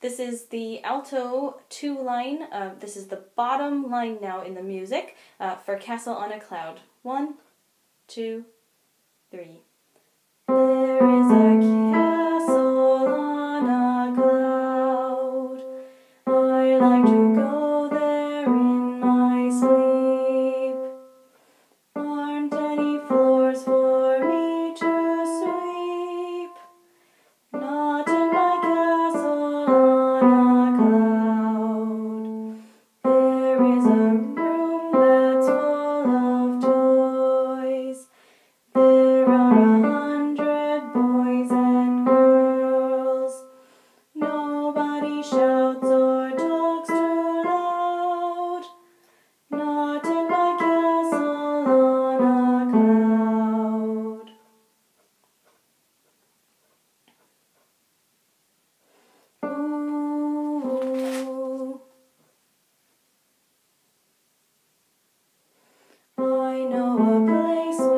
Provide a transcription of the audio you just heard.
This is the alto 2 line. Uh, this is the bottom line now in the music uh, for Castle on a Cloud. One, two, three. There is a castle on a cloud. I like to There is a room that's full of toys. A place